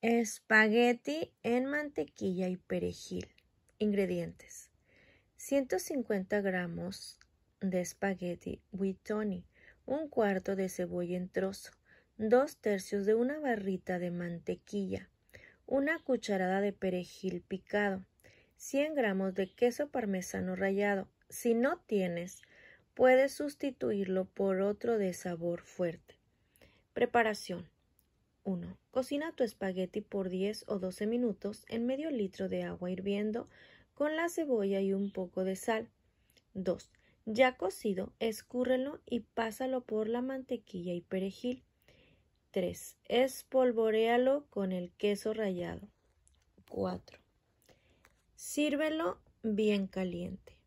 Espagueti en mantequilla y perejil. Ingredientes. 150 gramos de espagueti Tony, un cuarto de cebolla en trozo, dos tercios de una barrita de mantequilla, una cucharada de perejil picado, 100 gramos de queso parmesano rallado. Si no tienes, puedes sustituirlo por otro de sabor fuerte. Preparación. 1. Cocina tu espagueti por 10 o 12 minutos en medio litro de agua hirviendo con la cebolla y un poco de sal. 2. Ya cocido, escúrrelo y pásalo por la mantequilla y perejil. 3. Espolvorealo con el queso rallado. 4. Sírvelo bien caliente.